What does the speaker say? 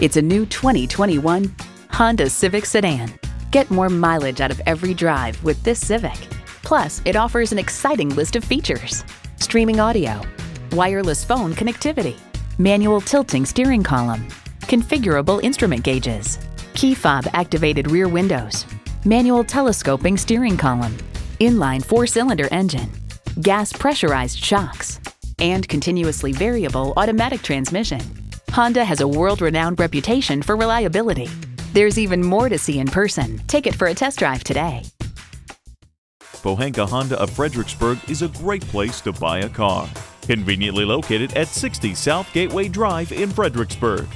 It's a new 2021 Honda Civic Sedan. Get more mileage out of every drive with this Civic. Plus, it offers an exciting list of features streaming audio, wireless phone connectivity, manual tilting steering column, configurable instrument gauges, key fob activated rear windows, manual telescoping steering column, inline four cylinder engine, gas pressurized shocks, and continuously variable automatic transmission. Honda has a world renowned reputation for reliability. There's even more to see in person. Take it for a test drive today. Pohanka Honda of Fredericksburg is a great place to buy a car. Conveniently located at 60 South Gateway Drive in Fredericksburg.